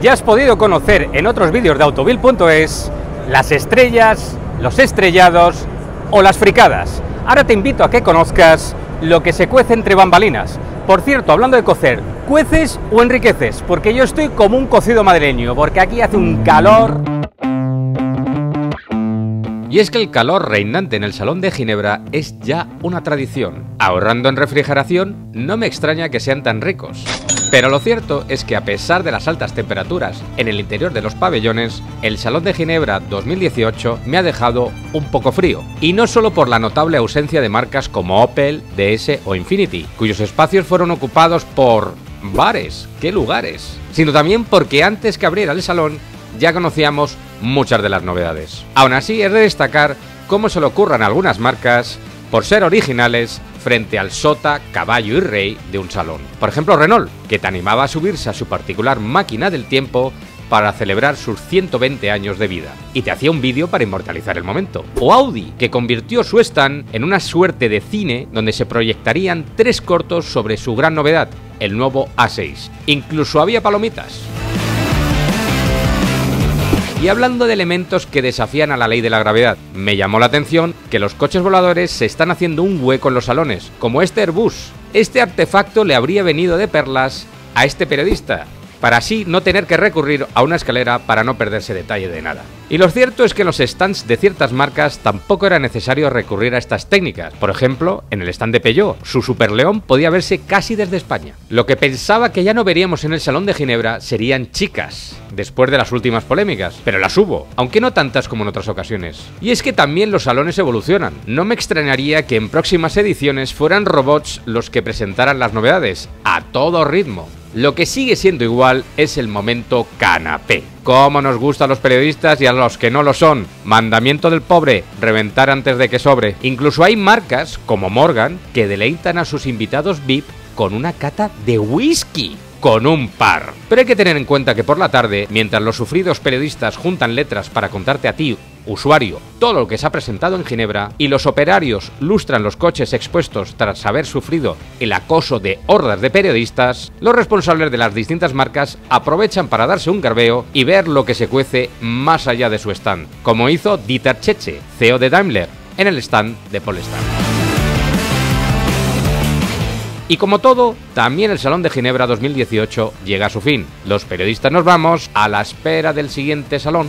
Ya has podido conocer en otros vídeos de Autovil.es las estrellas, los estrellados o las fricadas. Ahora te invito a que conozcas lo que se cuece entre bambalinas. Por cierto, hablando de cocer, ¿cueces o enriqueces? Porque yo estoy como un cocido madrileño, porque aquí hace un calor... Y es que el calor reinante en el Salón de Ginebra es ya una tradición. Ahorrando en refrigeración, no me extraña que sean tan ricos. Pero lo cierto es que a pesar de las altas temperaturas en el interior de los pabellones, el Salón de Ginebra 2018 me ha dejado un poco frío. Y no solo por la notable ausencia de marcas como Opel, DS o Infinity, cuyos espacios fueron ocupados por bares, qué lugares, sino también porque antes que abriera el salón ya conocíamos muchas de las novedades. Aún así, es de destacar cómo se le ocurran algunas marcas por ser originales frente al sota, caballo y rey de un salón. Por ejemplo, Renault, que te animaba a subirse a su particular máquina del tiempo para celebrar sus 120 años de vida y te hacía un vídeo para inmortalizar el momento. O Audi, que convirtió su stand en una suerte de cine donde se proyectarían tres cortos sobre su gran novedad, el nuevo A6. Incluso había palomitas. Y hablando de elementos que desafían a la ley de la gravedad, me llamó la atención que los coches voladores se están haciendo un hueco en los salones, como este Airbus. Este artefacto le habría venido de perlas a este periodista, para así no tener que recurrir a una escalera para no perderse detalle de nada. Y lo cierto es que en los stands de ciertas marcas tampoco era necesario recurrir a estas técnicas. Por ejemplo, en el stand de Peugeot, su Super León podía verse casi desde España. Lo que pensaba que ya no veríamos en el Salón de Ginebra serían chicas, después de las últimas polémicas, pero las hubo, aunque no tantas como en otras ocasiones. Y es que también los salones evolucionan. No me extrañaría que en próximas ediciones fueran robots los que presentaran las novedades, a todo ritmo. Lo que sigue siendo igual es el momento canapé. Cómo nos gusta a los periodistas y a los que no lo son. Mandamiento del pobre, reventar antes de que sobre. Incluso hay marcas, como Morgan, que deleitan a sus invitados VIP con una cata de whisky con un par. Pero hay que tener en cuenta que por la tarde, mientras los sufridos periodistas juntan letras para contarte a ti, usuario, todo lo que se ha presentado en Ginebra, y los operarios lustran los coches expuestos tras haber sufrido el acoso de hordas de periodistas, los responsables de las distintas marcas aprovechan para darse un garbeo y ver lo que se cuece más allá de su stand, como hizo Dieter Cheche, CEO de Daimler, en el stand de Polestar. Y como todo, también el Salón de Ginebra 2018 llega a su fin. Los periodistas nos vamos a la espera del siguiente salón.